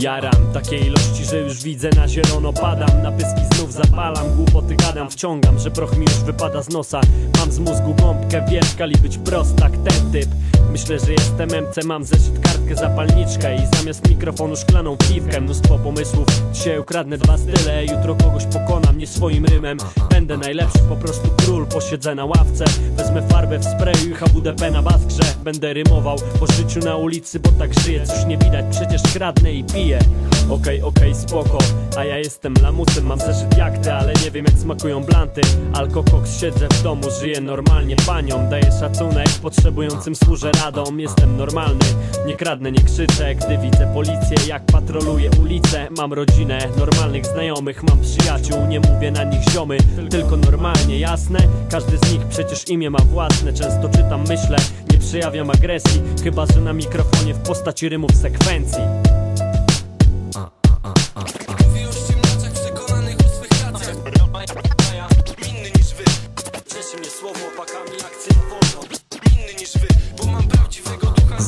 Jaram takie ilości, że już widzę na zielono. Padam Na pyski znów zapalam, głupoty gadam Wciągam, że proch mi już wypada z nosa. Mam z mózgu gąbkę, wiesz, kali być prostak Ten typ. Myślę, że jestem MC, mam zeszyt, kartkę, zapalniczkę I zamiast mikrofonu szklaną piwkę. Mnóstwo pomysłów, dzisiaj ukradnę dwa style Jutro kogoś pokonam, nie swoim rymem. Będę najlepszy, po prostu król Posiedzę na ławce, wezmę farbę w sprayu I HWDP na baskrze. Będę rymował po życiu na ulicy Bo tak żyję, coś nie widać, przecież kradnę i piję Okej, okej, spoko, a ja jestem lamusem Mam zeszyt jak ty, ale nie wiem jak smakują blanty. Alkokoks, siedzę w domu, żyję normalnie Paniom daję szacunek, potrzebującym służę radą. Jestem normalny, nie kradnę, nie krzyczę. Gdy widzę policję, jak patroluję ulicę Mam rodzinę, normalnych znajomych Mam przyjaciół, nie mówię na nich ziomy Tylko normalnie, jasne? Każdy z nich przecież imię ma własne. Często czytam, myślę, nie przejawiam agresji. Chyba, że na mikrofonie w postaci rymów sekwencji uh, uh, uh. uh.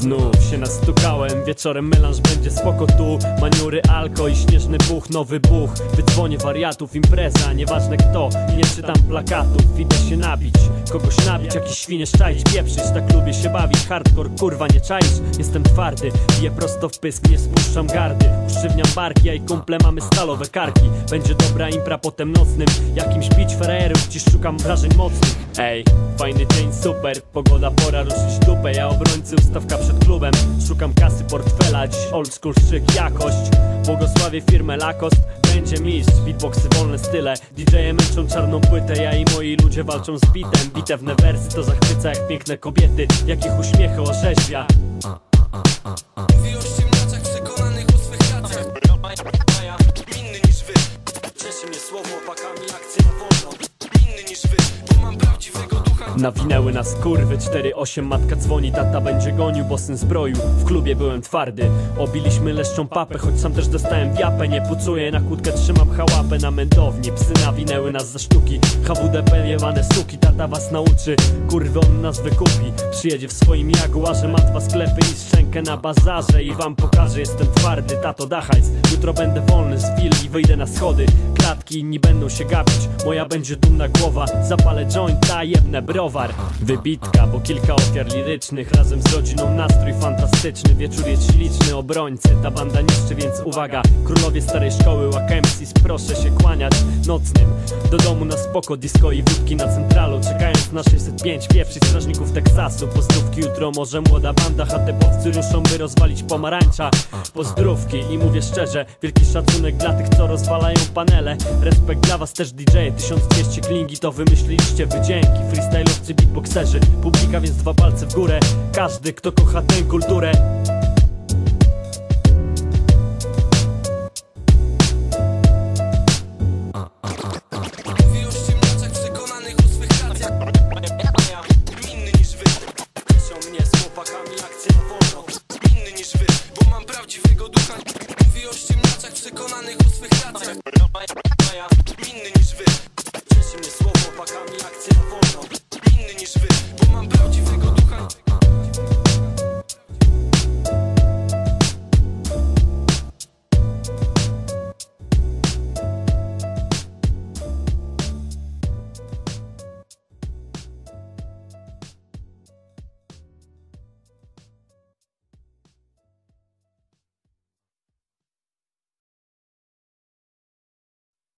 Znów się nastukałem, wieczorem melanż będzie spoko tu. Maniury, alko i śnieżny buch, nowy buch. Wydzwonię wariatów, impreza, nieważne kto. I nie czytam plakatów, idę się nabić Kogoś nabić, jakieś świnie szczaić, pieprzyć Tak lubię się bawić, hardcore, kurwa nie czaisz? Jestem twardy, biję prosto w pysk, nie spuszczam gardy. Uszczywniam barki, ja i kumple mamy stalowe karki. Będzie dobra impra potem nocnym. Jakimś bić frajerów, dziś szukam wrażeń mocnych. Ej, fajny dzień, super, pogoda, pora ruszyć dupę. Ja obrońcy, ustawka przed klubem. Szukam kasy, portfela, dziś old school szyk, jakość. Błogosławię firmę Lacoste będzie mistrz, beatboxy, wolne style. DJ-e męczą czarną płytę, ja i moi ludzie walczą z bitem. Bitewne wersy to zachwyca jak piękne kobiety Jakich uśmiechy orzeźwia. Mówią ściemniaczach przekonanych o swych racjach Inny niż wy, Cieszy mnie słowo, opakami akcje na wolno Nawinęły nas kurwy 4-8 matka dzwoni, tata będzie gonił, bo syn zbroił. W klubie byłem twardy, obiliśmy leszczą papę Choć sam też dostałem wiapę, nie pucuję na kłódkę Trzymam hałapę na mędowni, psy nawinęły nas za sztuki HWDP jebane suki, tata was nauczy. Kurwy on nas wykupi, przyjedzie w swoim jaguarze Ma dwa sklepy i szczękę na bazarze. I wam pokaże, jestem twardy, tato dachajc Jutro będę wolny z willi, wyjdę na schody. Klatki inni będą się gapić, moja będzie dumna głowa Zapalę jointa, jebnę browar. Wybitka, bo kilka ofiar lirycznych Razem z rodziną nastrój fantastyczny. Wieczór jest śliczny, obrońcy Ta banda niszczy, więc uwaga. Królowie starej szkoły, Wakemsis Proszę się kłaniać nocnym. Do domu na spoko, disco i wódki na centralu Czekając na 605 pierwszych strażników Teksasu. Pozdrówki jutro może młoda banda. HTP-owcy ruszą, by rozwalić pomarańcza. Pozdrówki i mówię szczerze Wielki szacunek dla tych, co rozwalają panele. Respekt dla was też DJ 1200 klingi to wymyśliliście oczywiście wydzięki Freestyle'owcy, beatboxerzy. Publika więc dwa palce w górę. Każdy, kto kocha tę kulturę. Inny niż wy, mnie